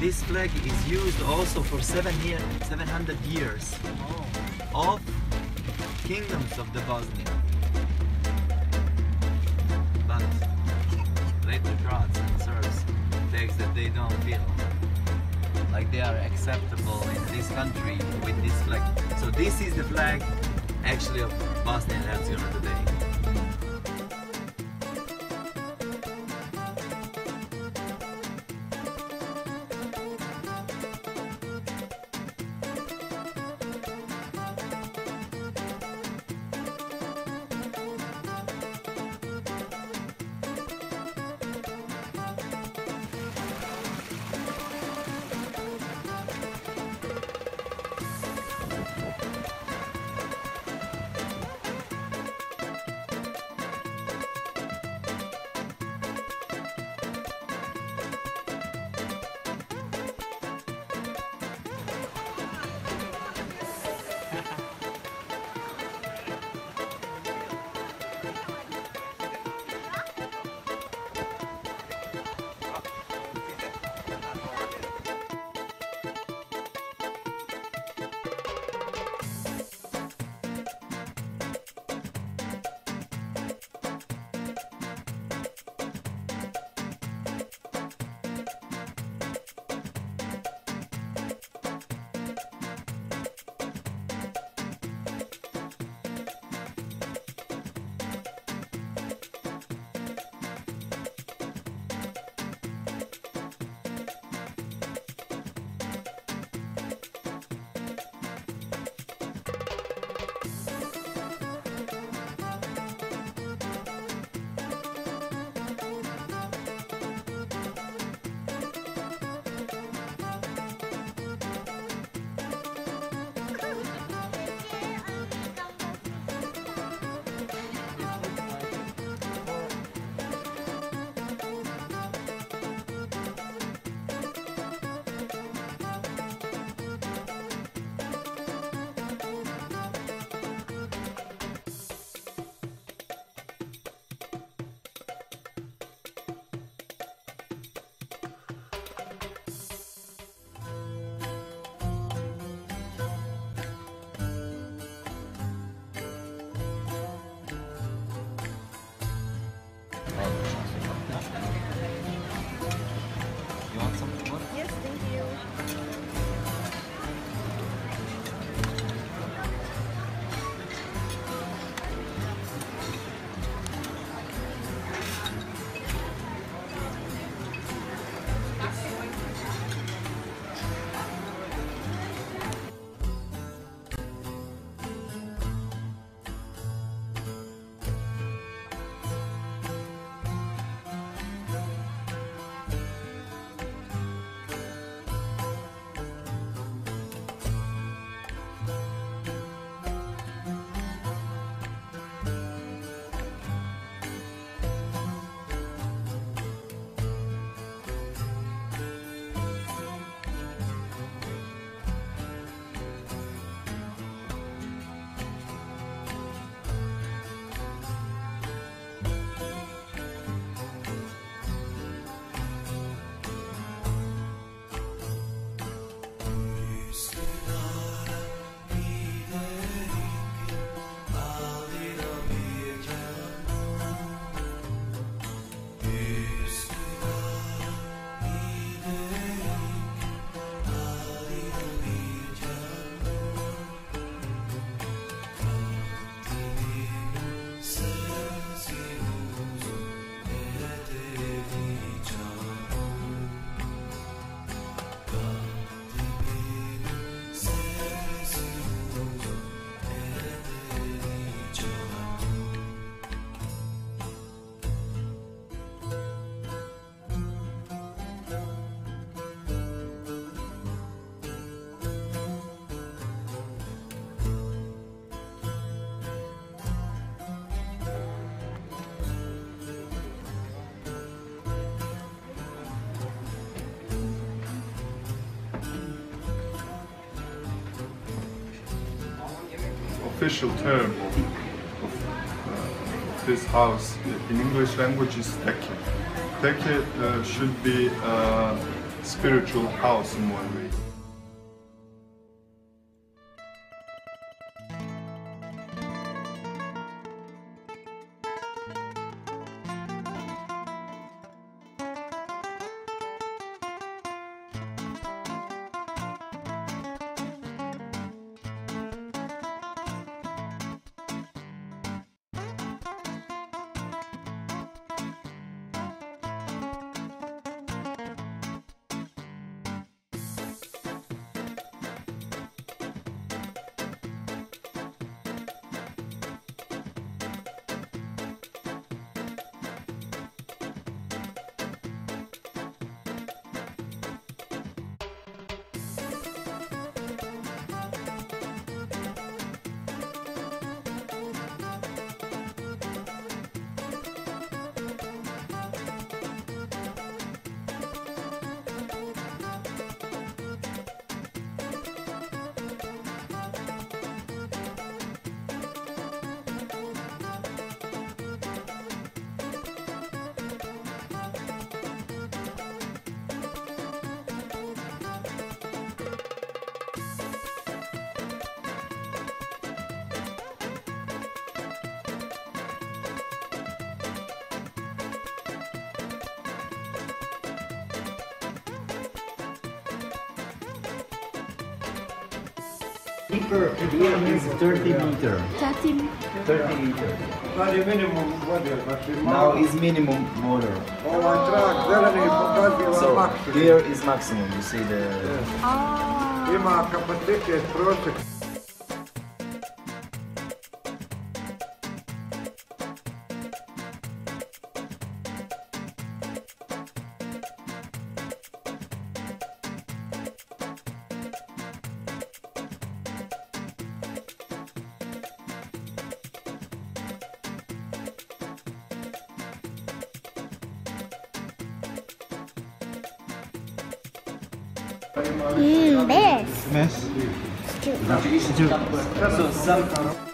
this flag is used also for seven year, 700 years of kingdoms of the Bosnia. But later Croats and Serbs takes that they don't feel like they are acceptable in this country with this flag. So this is the flag actually of Bosnia and Herzegovina today. Official term of, uh, of this house in English language is tekke. Tekke uh, should be a spiritual house in one way. thicker beer is 30 liter. 30 30 liter. Sad je minimum vode, znači. Now is minimum water. Ovaj trak zeleni oh. pokazuje So, here is maximum, you see the... Oh. Ima kapacitet prosjek Mmm, best. Best? Sejuk. Sejuk.